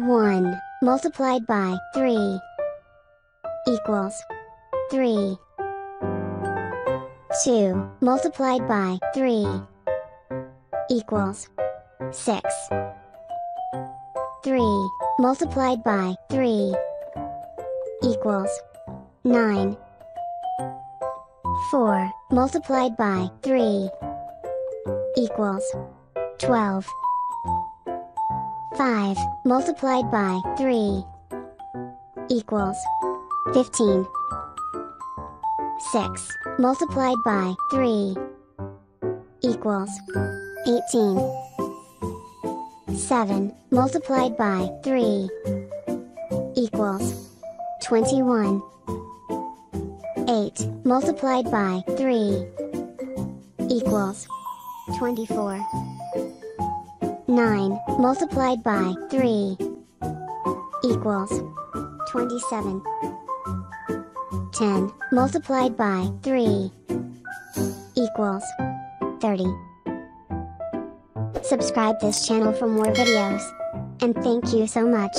1 multiplied by 3 equals 3. 2 multiplied by 3 equals 6. 3 multiplied by 3 equals 9. 4 multiplied by 3 equals 12. 5 multiplied by 3 equals 15. 6 multiplied by 3 equals 18. 7 multiplied by 3 equals 21. 8 multiplied by 3 equals 24. 9 multiplied by 3 equals 27. 10 multiplied by 3 equals 30. Subscribe this channel for more videos. And thank you so much.